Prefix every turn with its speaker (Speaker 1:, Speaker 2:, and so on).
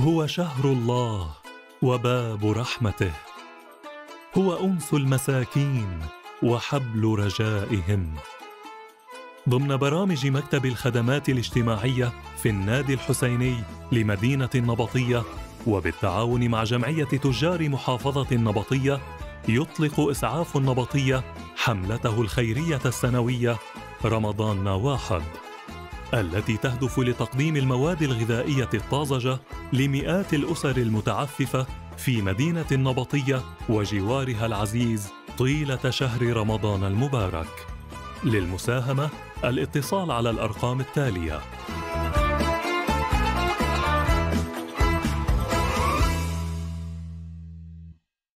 Speaker 1: هو شهر الله وباب رحمته. هو أنس المساكين وحبل رجائهم. ضمن برامج مكتب الخدمات الاجتماعية في النادي الحسيني لمدينة النبطيه وبالتعاون مع جمعية تجار محافظة النبطيه يطلق إسعاف النبطية حملته الخيرية السنوية رمضان واحد التي تهدف لتقديم المواد الغذائية الطازجة لمئات الأسر المتعففة في مدينة النبطيه وجوارها العزيز طيلة شهر رمضان المبارك. للمساهمة الاتصال على الأرقام التالية